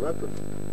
weapon.